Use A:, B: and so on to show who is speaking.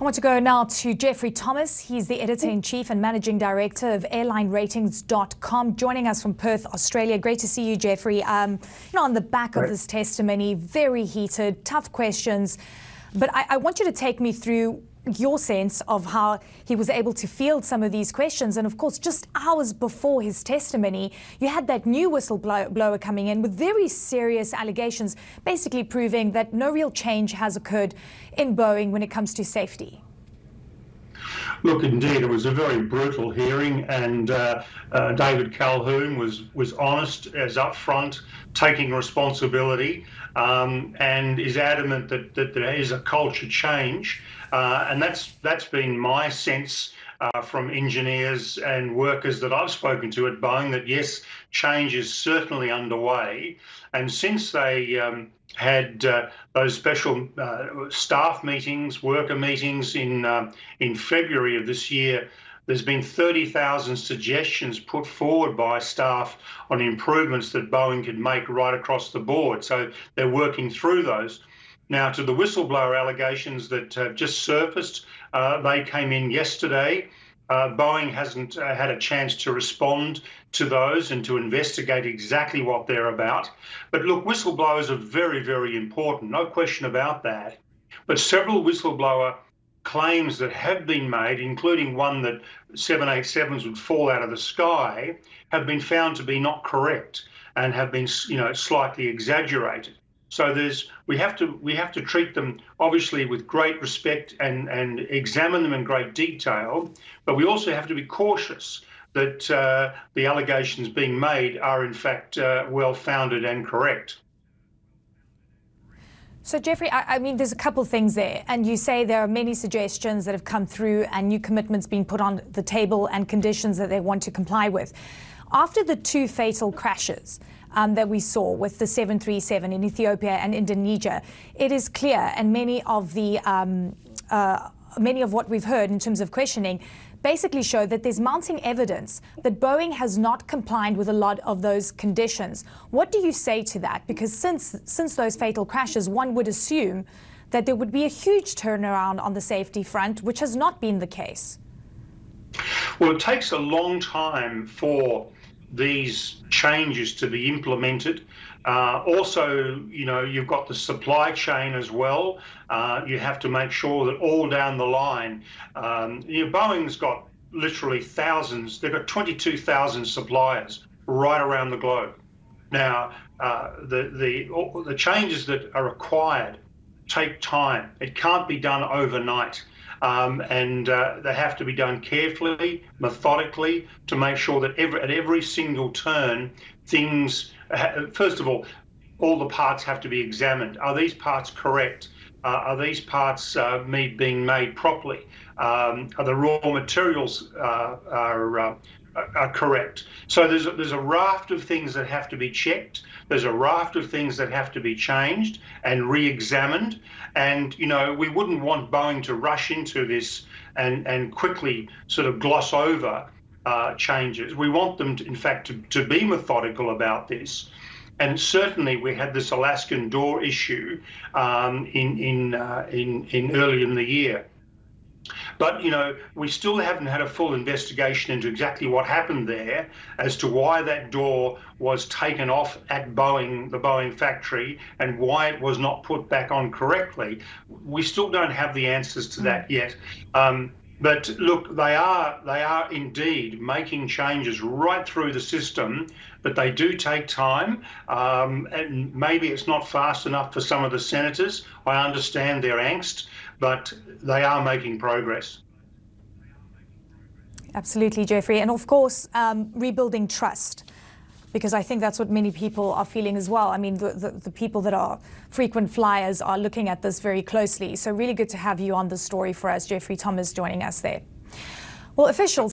A: I want to go now to Geoffrey Thomas. He's the editor in chief and managing director of airlineratings.com, joining us from Perth, Australia. Great to see you, Geoffrey. Um, you know, on the back of this testimony, very heated, tough questions. But I, I want you to take me through your sense of how he was able to field some of these questions. And of course, just hours before his testimony, you had that new whistleblower coming in with very serious allegations, basically proving that no real change has occurred in Boeing when it comes to safety.
B: Look, indeed, it was a very brutal hearing, and uh, uh, David Calhoun was was honest, as upfront, taking responsibility, um, and is adamant that, that there is a culture change, uh, and that's that's been my sense. Uh, from engineers and workers that I've spoken to at Boeing, that yes, change is certainly underway. And since they um, had uh, those special uh, staff meetings, worker meetings in uh, in February of this year. There's been 30,000 suggestions put forward by staff on improvements that Boeing could make right across the board. So they're working through those. Now, to the whistleblower allegations that have just surfaced, uh, they came in yesterday. Uh, Boeing hasn't uh, had a chance to respond to those and to investigate exactly what they're about. But look, whistleblowers are very, very important, no question about that. But several whistleblower claims that have been made, including one that 787s would fall out of the sky, have been found to be not correct and have been, you know, slightly exaggerated. So there's we have to we have to treat them obviously with great respect and and examine them in great detail, but we also have to be cautious that uh, the allegations being made are in fact uh, well founded and correct.
A: So, Geoffrey, I, I, mean, there's a couple of things there. And you say there are many suggestions that have come through and new commitments being put on the table and conditions that they want to comply with. After the two fatal crashes, um, that we saw with the 737 in Ethiopia and Indonesia, it is clear, and many of the um, uh, many of what we've heard in terms of questioning basically show that there's mounting evidence that Boeing has not complied with a lot of those conditions. What do you say to that? Because since since those fatal crashes, one would assume that there would be a huge turnaround on the safety front, which has not been the case.
B: Well, it takes a long time for these changes to be implemented. Uh, also, you know, you've got the supply chain as well. Uh, you have to make sure that all down the line, um, you know, Boeing's got literally thousands. They've got 22,000 suppliers right around the globe. Now, uh, the the the changes that are required take time. It can't be done overnight. Um, and uh, they have to be done carefully, methodically, to make sure that every, at every single turn, things, first of all, all the parts have to be examined. Are these parts correct? Uh, are these parts uh, being made properly? Um, are the raw materials uh, are uh, are correct. So there's a, there's a raft of things that have to be checked. There's a raft of things that have to be changed and re-examined. And you know we wouldn't want Boeing to rush into this and and quickly sort of gloss over uh, changes. We want them, to, in fact, to, to be methodical about this. And certainly, we had this Alaskan door issue um, in in, uh, in in early in the year. But, you know, we still haven't had a full investigation into exactly what happened there as to why that door was taken off at Boeing, the Boeing factory, and why it was not put back on correctly. We still don't have the answers to that yet. Um, but look, they are they are indeed making changes right through the system, but they do take time, um, and maybe it's not fast enough for some of the senators. I understand their angst, but they are making progress.
A: Absolutely, Geoffrey, and of course, um, rebuilding trust because I think that's what many people are feeling as well. I mean, the, the, the, people that are frequent flyers are looking at this very closely. So really good to have you on the story for us, Geoffrey Thomas, joining us there. Well, officials